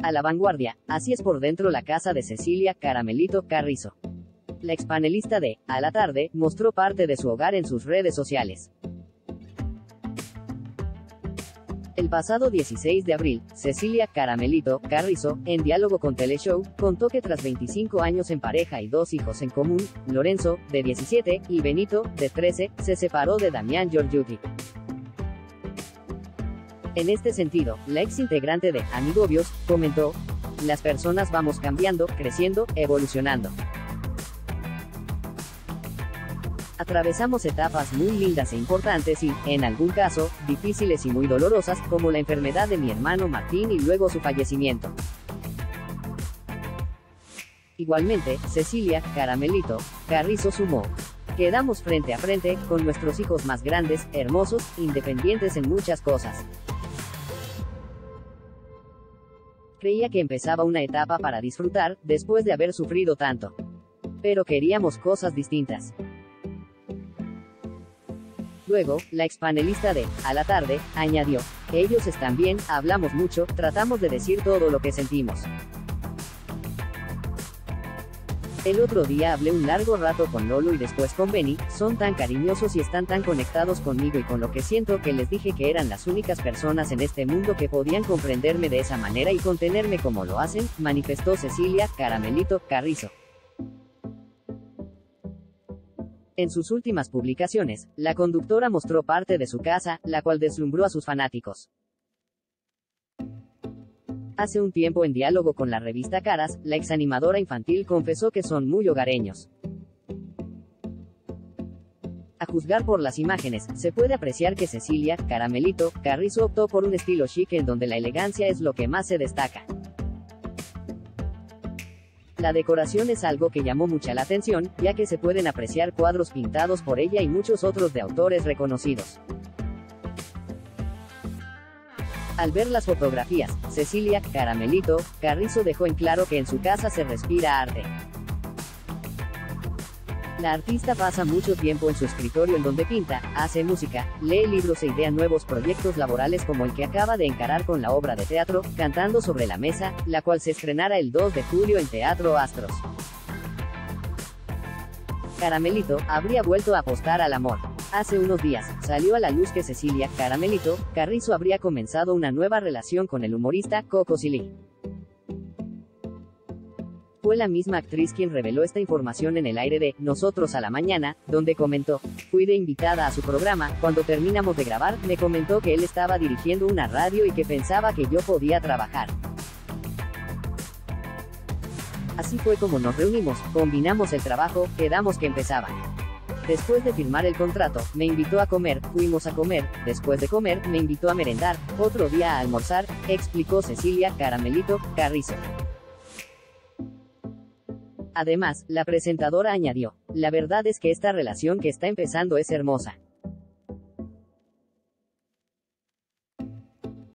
A la vanguardia, así es por dentro la casa de Cecilia Caramelito Carrizo. La expanelista de A la tarde mostró parte de su hogar en sus redes sociales. El pasado 16 de abril, Cecilia Caramelito Carrizo, en diálogo con Teleshow, contó que tras 25 años en pareja y dos hijos en común, Lorenzo, de 17, y Benito, de 13, se separó de Damián Giorgiuti. En este sentido, la ex integrante de Amigobios comentó, las personas vamos cambiando, creciendo, evolucionando. Atravesamos etapas muy lindas e importantes y, en algún caso, difíciles y muy dolorosas, como la enfermedad de mi hermano Martín y luego su fallecimiento. Igualmente, Cecilia, Caramelito, Carrizo sumó. Quedamos frente a frente, con nuestros hijos más grandes, hermosos, independientes en muchas cosas. Creía que empezaba una etapa para disfrutar, después de haber sufrido tanto. Pero queríamos cosas distintas. Luego, la expanelista de A la tarde añadió: Ellos están bien, hablamos mucho, tratamos de decir todo lo que sentimos. El otro día hablé un largo rato con Lolo y después con Benny, son tan cariñosos y están tan conectados conmigo y con lo que siento que les dije que eran las únicas personas en este mundo que podían comprenderme de esa manera y contenerme como lo hacen, manifestó Cecilia Caramelito Carrizo. En sus últimas publicaciones, la conductora mostró parte de su casa, la cual deslumbró a sus fanáticos. Hace un tiempo en diálogo con la revista Caras, la exanimadora infantil confesó que son muy hogareños. A juzgar por las imágenes, se puede apreciar que Cecilia, Caramelito, Carrizo optó por un estilo chic en donde la elegancia es lo que más se destaca. La decoración es algo que llamó mucha la atención, ya que se pueden apreciar cuadros pintados por ella y muchos otros de autores reconocidos. Al ver las fotografías, Cecilia Caramelito Carrizo dejó en claro que en su casa se respira arte. La artista pasa mucho tiempo en su escritorio en donde pinta, hace música, lee libros e idea nuevos proyectos laborales como el que acaba de encarar con la obra de teatro, Cantando sobre la Mesa, la cual se estrenará el 2 de julio en Teatro Astros. Caramelito habría vuelto a apostar al amor. Hace unos días, salió a la luz que Cecilia Caramelito Carrizo habría comenzado una nueva relación con el humorista Coco Silly. Fue la misma actriz quien reveló esta información en el aire de Nosotros a la Mañana, donde comentó, fui de invitada a su programa, cuando terminamos de grabar, me comentó que él estaba dirigiendo una radio y que pensaba que yo podía trabajar. Así fue como nos reunimos, combinamos el trabajo, quedamos que empezaba. Después de firmar el contrato, me invitó a comer, fuimos a comer, después de comer, me invitó a merendar, otro día a almorzar, explicó Cecilia Caramelito Carrizo. Además, la presentadora añadió, la verdad es que esta relación que está empezando es hermosa.